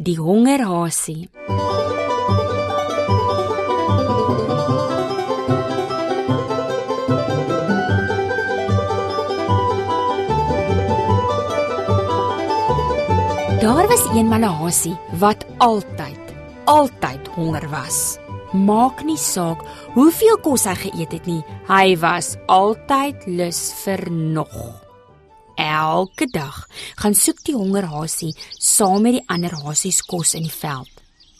Die hongerhasie. Daar was eenmal 'n hasie wat altyd, altyd honger was. Maak nie saak hoeveel kos hy geëet het nie, hy was altyd lus vir nog. Elke dag gaan soek die hongerhasie saam met die ander hasies kos in die veld.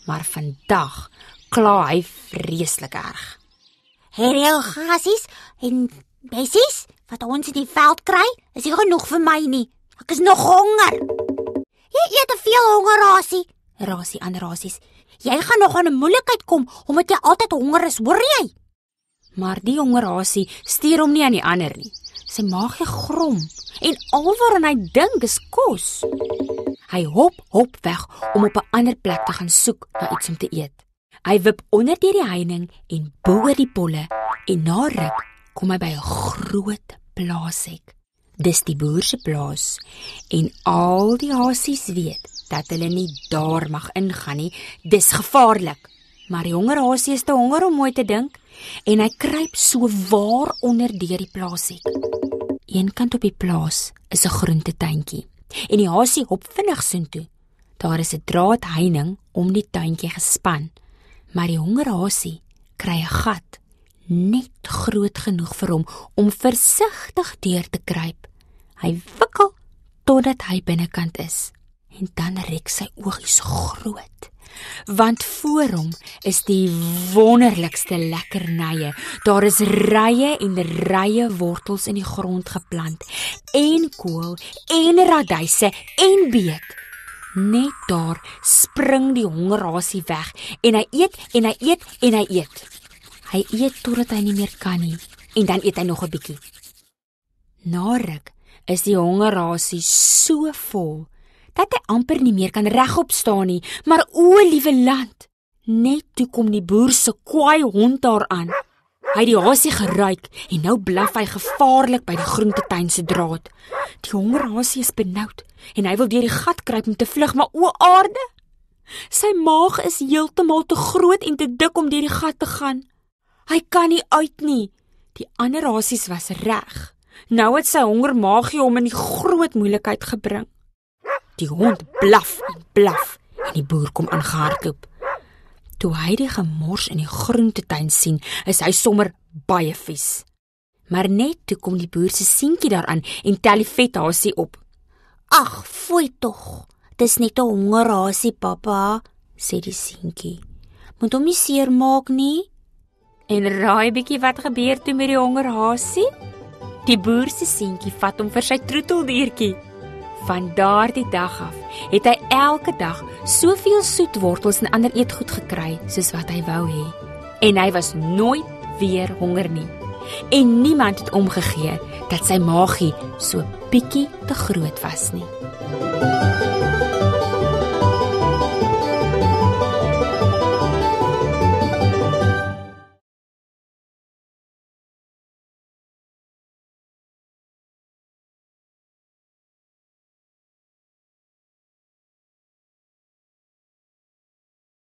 Maar vandag kla hy vreeslik erg. Hierdie hasies en bessies wat ons in die veld kry, is nie genoeg vir my nie. Ek is nog honger. Jy eet te veel honger, hasie. Rasie ander hasies, Jy gaan nog aan 'n moeilikheid kom omdat jy altyd honger is, hoor jy? maar die hongerhasie stuur hom nie aan die ander nie. Sy maag is grom en alwaaraan hy dink is kos. Hy hop hop weg om op 'n ander plek te gaan soek na iets om te eet. Hy wip onder deur die heining en bo oor die polle en na ruk kom hy by 'n groot plaashek. Dis die boer se plaas en al die hasies weet dat hulle nie daar mag ingaan nie. Dis gevaarlik. Maar die hongerhasie is te honger om mooi te dink en hy kruip so waar onder deur die plaashek. Eenkant op die plaas is 'n groentetuintjie en die hasie hop vinnig soontoe. Daar is 'n draadheining om die tuintjie gespan, maar die hongerhasie kry 'n gat net groot genoeg vir hom om versigtig deur te kruip. Hy wikkel totdat hy binnekant is en dan rek sy oogies groot want voor hom is die wonderlikste lekkernye. Daar is rye en rye wortels in die grond geplant en kool en radyse en beet. Net daar spring die hongerhasie weg en hy eet en hy eet en hy eet. Hy eet totdat hy nie meer kan nie en dan eet hy nog 'n bietjie. Na ruk is die hongerhasie so vol dat hy amper nie meer kan regop staan nie, maar o, liewe land, net toe kom die boer se kwaai hond daar aan. Hy die hasie geruik en nou blaf hy gevaarlik by die groentetuin se draad. Die hongerhasie is benoud en hy wil deur die gat kruip om te vlug, maar o aarde, sy maag is heeltemal te groot en te dik om deur die gat te gaan. Hy kan nie uit nie. Die ander hasies was reg. Nou het sy hongermaagie hom in die groot moeilikheid gebring. Die hond blaf en blaf en die boer kom aangehardloop. Toe hy die gemors in die groentetuin sien, is hy sommer baie vies. Maar net toe kom die boer se seentjie daaraan en tel die vethasie op. Ag, fooi tog. Dis net 'n hongerhasie, pappa, sê die seentjie. moet hom nie seermaak nie. En raai bietjie wat gebeur toe met die hongerhasie? Die boer se seentjie vat hom vir sy troeteldiertjie. Van daardie dag af het hy elke dag soveel soetwortels en ander eetgoed gekry soos wat hy wou hê. En hy was nooit weer honger nie. En niemand het omgegee dat sy maagie so bietjie te groot was nie.